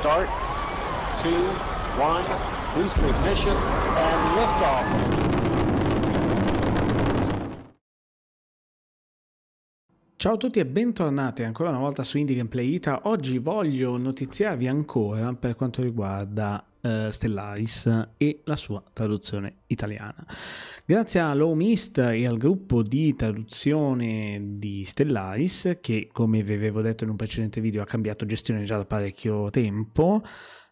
start. Two, one, booster ignition, and liftoff. Ciao a tutti e bentornati ancora una volta su Indie Gameplay Ita. Oggi voglio notiziarvi ancora per quanto riguarda uh, Stellaris e la sua traduzione italiana. Grazie a Low Mist e al gruppo di traduzione di Stellaris, che come vi avevo detto in un precedente video ha cambiato gestione già da parecchio tempo,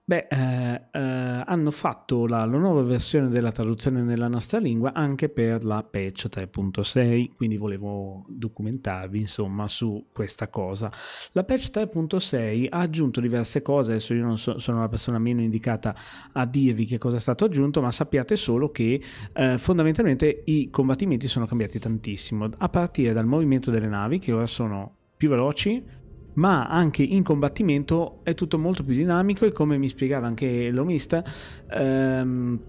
Beh, eh, eh, hanno fatto la, la, nuova versione della traduzione nella nostra lingua anche per la patch 3.6, quindi volevo documentarvi insomma su questa cosa. La patch 3.6 ha aggiunto diverse cose, adesso io non so, sono la persona meno indicata a dirvi che cosa è stato aggiunto, ma sappiate solo che eh, fondamentalmente i combattimenti sono cambiati tantissimo, a partire dal movimento delle navi che ora sono più veloci, ma anche in combattimento è tutto molto più dinamico e come mi spiegava anche l'omista, ehm,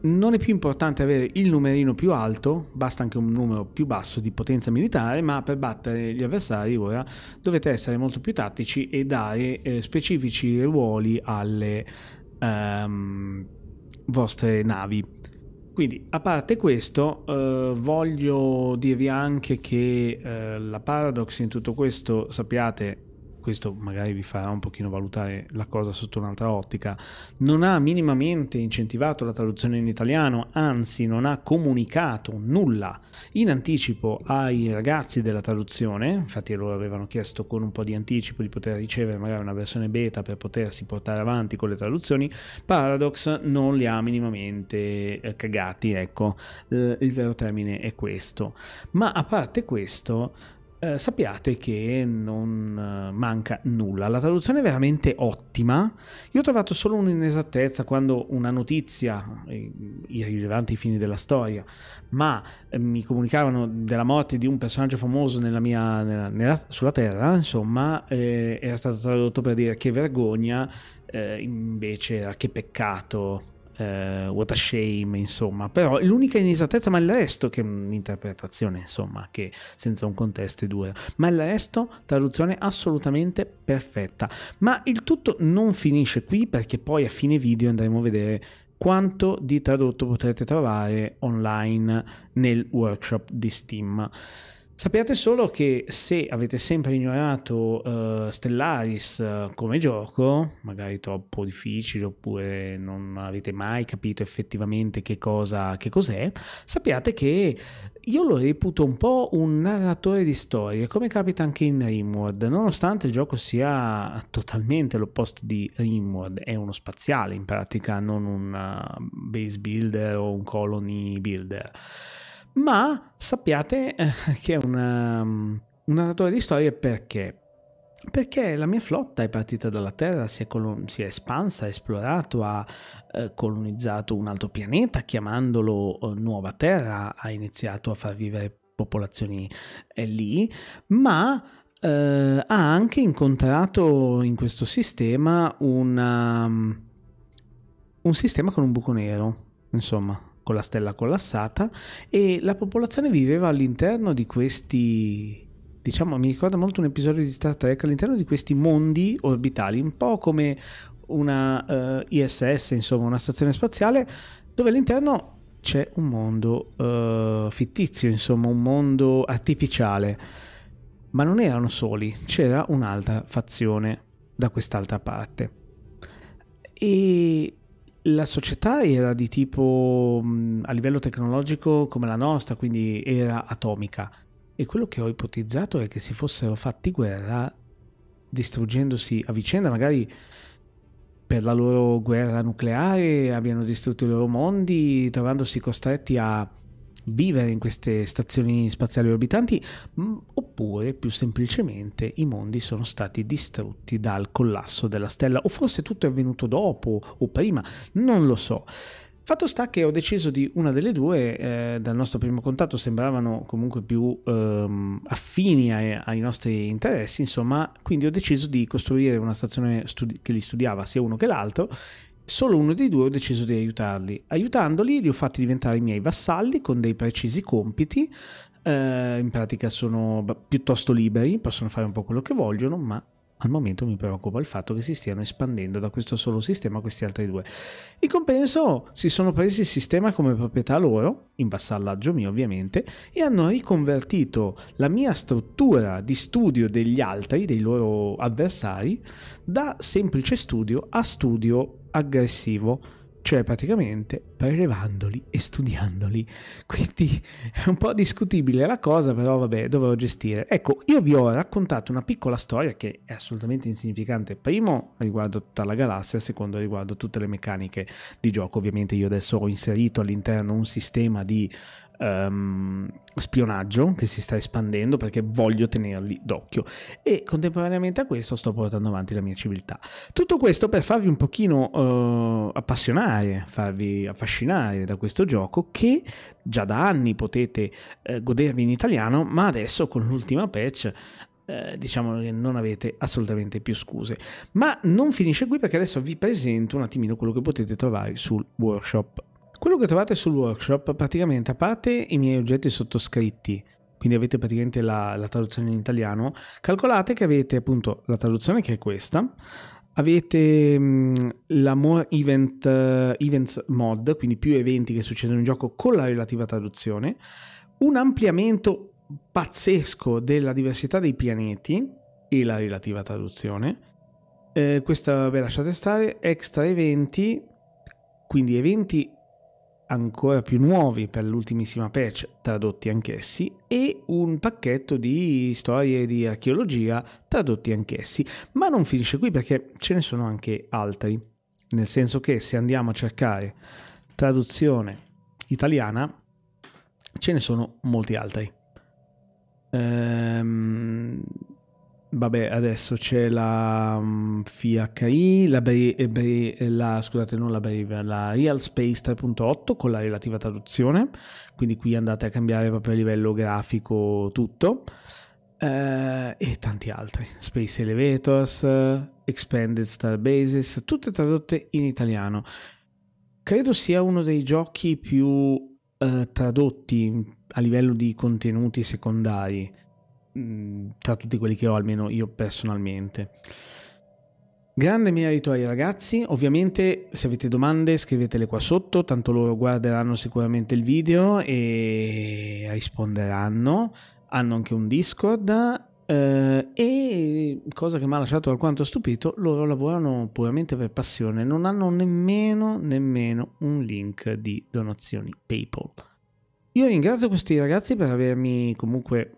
non è più importante avere il numerino più alto, basta anche un numero più basso di potenza militare, ma per battere gli avversari ora dovete essere molto più tattici e dare eh, specifici ruoli alle ehm, vostre navi. Quindi, a parte questo, eh, voglio dirvi anche che eh, la Paradox in tutto questo, sappiate, questo magari vi farà un pochino valutare la cosa sotto un'altra ottica, non ha minimamente incentivato la traduzione in italiano, anzi non ha comunicato nulla in anticipo ai ragazzi della traduzione, infatti loro avevano chiesto con un po' di anticipo di poter ricevere magari una versione beta per potersi portare avanti con le traduzioni, Paradox non li ha minimamente eh, cagati, ecco, eh, il vero termine è questo. Ma a parte questo, eh, sappiate che non eh, manca nulla. La traduzione è veramente ottima. Io ho trovato solo un'inesattezza quando una notizia, eh, irrilevante ai fini della storia, ma mi comunicavano della morte di un personaggio famoso nella mia, nella, nella, sulla Terra, insomma, eh, era stato tradotto per dire che vergogna, eh, invece che peccato uh, what a shame, insomma, però l'unica inesattezza, ma il resto che è un'interpretazione, insomma, che senza un contesto è dura, ma il resto traduzione assolutamente perfetta. Ma il tutto non finisce qui perché poi a fine video andremo a vedere quanto di tradotto potrete trovare online nel workshop di Steam. Sappiate solo che se avete sempre ignorato uh, Stellaris uh, come gioco, magari troppo difficile oppure non avete mai capito effettivamente che, cosa, che cos'è, sappiate che io lo reputo un po' un narratore di storie, come capita anche in Rimworld, nonostante il gioco sia totalmente l'opposto di Rimworld, è uno spaziale in pratica, non un uh, base builder o un colony builder ma sappiate eh, che è una, un narratore di storie perché? Perché la mia flotta è partita dalla Terra, si è, si è espansa, ha esplorato, ha eh, colonizzato un altro pianeta chiamandolo eh, Nuova Terra, ha iniziato a far vivere popolazioni eh, lì, ma eh, ha anche incontrato in questo sistema una, un sistema con un buco nero, insomma, con la stella collassata e la popolazione viveva all'interno di questi diciamo mi ricorda molto un episodio di Star Trek all'interno di questi mondi orbitali un po' come una uh, eh, ISS insomma una stazione spaziale dove all'interno c'è un mondo uh, fittizio insomma un mondo artificiale. Ma non erano soli c'era un'altra fazione da quest'altra parte. E la società era di tipo a livello tecnologico come la nostra, quindi era atomica. E quello che ho ipotizzato è che si fossero fatti guerra distruggendosi a vicenda, magari per la loro guerra nucleare abbiano distrutto i loro mondi, trovandosi costretti a vivere in queste stazioni spaziali orbitanti, mm, oppure più semplicemente i mondi sono stati distrutti dal collasso della stella, o forse tutto è avvenuto dopo o prima, non lo so. Fatto sta che ho deciso di una delle due, eh, dal nostro primo contatto sembravano comunque più ehm, affini ai, ai, nostri interessi, insomma, quindi ho deciso di costruire una stazione che li studiava sia uno che l'altro solo uno dei due ho deciso di aiutarli. Aiutandoli li ho fatti diventare i miei vassalli con dei precisi compiti. Eh, in pratica sono piuttosto liberi, possono fare un po' quello che vogliono, ma al momento mi preoccupa il fatto che si stiano espandendo da questo solo sistema a questi altri due. In compenso si sono presi il sistema come proprietà loro, in vassallaggio mio ovviamente, e hanno riconvertito la mia struttura di studio degli altri, dei loro avversari, da semplice studio a studio aggressivo cioè praticamente prelevandoli e studiandoli. Quindi è un po' discutibile la cosa, però vabbè, dovevo gestire. Ecco, io vi ho raccontato una piccola storia che è assolutamente insignificante. Primo riguardo tutta la galassia, secondo riguardo tutte le meccaniche di gioco. Ovviamente io adesso ho inserito all'interno un sistema di um, spionaggio che si sta espandendo perché voglio tenerli d'occhio e contemporaneamente a questo sto portando avanti la mia civiltà. Tutto questo per farvi un pochino uh, appassionare, farvi affascinare da questo gioco che già da anni potete uh, godervi in italiano, ma adesso con l'ultima patch eh, diciamo che non avete assolutamente più scuse. Ma non finisce qui perché adesso vi presento un attimino quello che potete trovare sul workshop. Quello che trovate sul workshop, praticamente, a parte i miei oggetti sottoscritti, quindi avete praticamente la, la traduzione in italiano, calcolate che avete appunto la traduzione che è questa, avete mh, la More Event, uh, Events mod, quindi più eventi che succedono in gioco con la relativa traduzione, un ampliamento pazzesco della diversità dei pianeti e la relativa traduzione. Eh, questa ve lasciate stare, extra eventi, quindi eventi ancora più nuovi per l'ultimissima patch, tradotti anch'essi, e un pacchetto di storie di archeologia tradotti anch'essi. Ma non finisce qui perché ce ne sono anche altri, nel senso che se andiamo a cercare traduzione italiana, ce ne sono molti altri. Ehm, Vabbè, adesso c'è la um, FIHI, la, Brave, la, scusate, non la Brave, la Real Space 3.8 con la relativa traduzione, quindi qui andate a cambiare proprio a livello grafico tutto, eh, e tanti altri, Space Elevators, Expanded Star Bases, tutte tradotte in italiano. Credo sia uno dei giochi più eh, tradotti a livello di contenuti secondari Mm, tra tutti quelli che ho, almeno io personalmente. Grande merito ai ragazzi, ovviamente se avete domande scrivetele qua sotto, tanto loro guarderanno sicuramente il video e risponderanno. Hanno anche un Discord eh, e cosa che mi ha lasciato alquanto stupito, loro lavorano puramente per passione, non hanno nemmeno, nemmeno un link di donazioni PayPal. Io ringrazio questi ragazzi per avermi comunque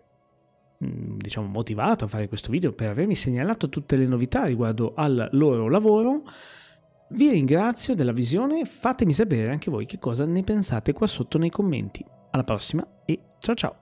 diciamo motivato a fare questo video per avermi segnalato tutte le novità riguardo al loro lavoro. Vi ringrazio della visione, fatemi sapere anche voi che cosa ne pensate qua sotto nei commenti. Alla prossima e ciao ciao!